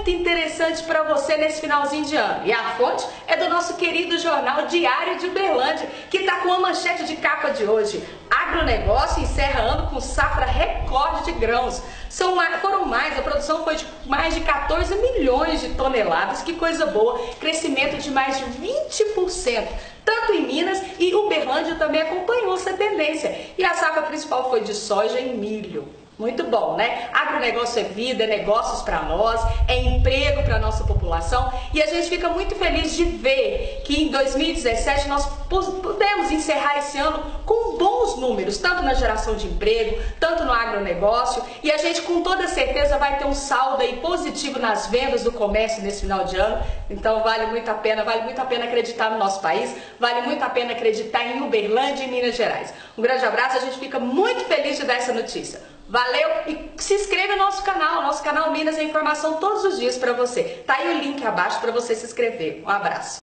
muito interessante para você nesse finalzinho de ano. E a fonte é do nosso querido jornal Diário de Uberlândia, que está com a manchete de capa de hoje. Agronegócio encerra ano com safra recorde de grãos. São, foram mais, a produção foi de mais de 14 milhões de toneladas, que coisa boa, crescimento de mais de 20%, tanto em Minas e Uberlândia também acompanhou essa tendência. E a safra principal foi de soja e milho. Muito bom, né? Agronegócio é vida, é negócios para nós, é emprego para nossa população e a gente fica muito feliz de ver que em 2017 nós pudemos encerrar esse ano com bons números, tanto na geração de emprego, tanto no agronegócio e a gente com toda certeza vai ter um saldo aí positivo nas vendas do comércio nesse final de ano. Então vale muito a pena, vale muito a pena acreditar no nosso país, vale muito a pena acreditar em Uberlândia e Minas Gerais. Um grande abraço, a gente fica muito feliz de dar essa notícia. Valeu e se inscreva no nosso canal, nosso canal Minas é informação todos os dias para você. Tá aí o link abaixo para você se inscrever. Um abraço.